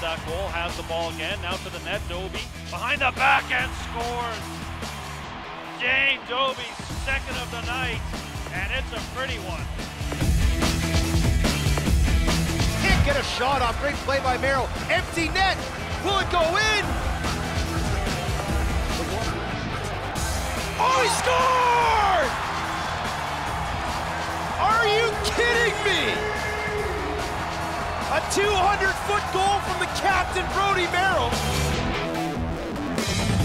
that goal. Has the ball again. Now to the net. Dobbie behind the back and scores. Dane Dobbie, second of the night, and it's a pretty one. Can't get a shot off. Great play by Merrill. Empty net. Will it go in? Oh, he scored! 200-foot goal from the captain, Brodie Merrill.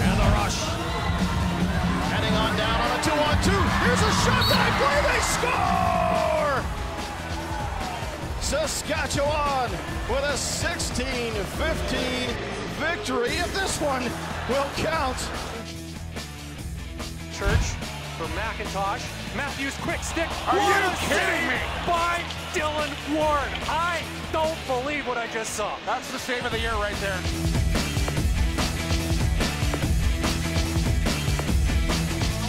And the rush. Heading on down on a two-on-two. Here's a shot that I believe they score! Saskatchewan with a 16-15 victory. If this one will count. Church for McIntosh. Matthews quick stick. Are What you kidding me? By Dillon Ward. I don't believe what I just saw. That's the save of the year right there.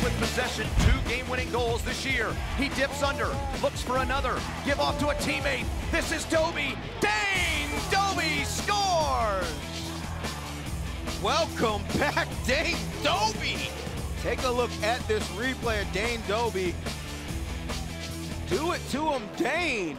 With possession, two game-winning goals this year. He dips under, looks for another, give off to a teammate. This is Dobbie. Dane Dobbie scores! Welcome back, Dane Dobbie. Take a look at this replay of Dane Dobbie. Do it to him, Dane.